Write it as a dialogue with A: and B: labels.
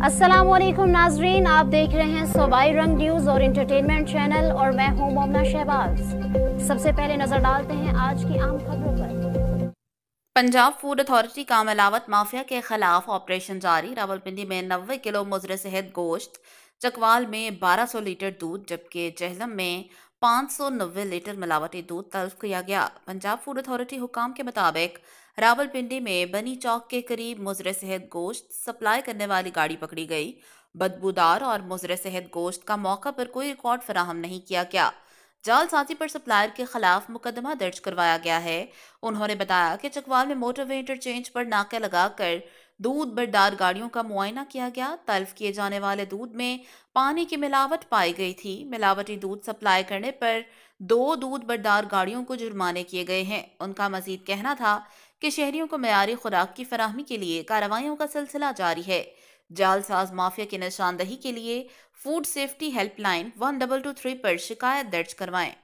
A: वालेकुम नाजरीन आप देख रहे हैं सबाई रंग न्यूज़ और इंटरटेनमेंट चैनल और मैं हूँ मोमना शहबाज। सबसे पहले नज़र डालते हैं आज की आम खबरों पर।
B: पंजाब फ़ूड अथॉरिटी का मिलावट माफिया के खिलाफ ऑपरेशन जारी। रावलपिंडी में नब्बे किलो मुजर सेहत गोश्त, चकवाल में 1200 लीटर दूध, जबकि जहलम में पाँच सौ नब्बे लीटर मिलावटी दूध तल्फ किया गया। पंजाब फ़ूड अथॉरिटी हुकाम के मुताबिक रावलपिंडी में बनी चौक के करीब मुजर सेहत गोश्त सप्लाई करने वाली गाड़ी पकड़ी गई। बदबूदार और मुजर सेहत गोश्त का मौका पर कोई रिकॉर्ड फराहम नहीं किया गया। जाल साथी पर सप्लायर के खिलाफ मुकदमा दर्ज करवाया गया है। उन्होंने बताया कि चकवाल में मोटरवे इंटरचेंज पर नाके लगाकर दूध बरदार गाड़ियों का मुआयना किया गया। तल्फ किए जाने वाले दूध में पानी की मिलावट पाई गई थी। मिलावटी दूध सप्लाई करने पर दो दूध बरदार गाड़ियों को जुर्माने किए गए हैं। उनका मजीद कहना था कि शहरियों को मैारी खुराक की फराहमी के लिए कार्रवाइयों का सिलसिला जारी है। जालसाज माफिया की निशानदही के लिए food safety helpline one double two three पर शिकायत दर्ज करवाएँ।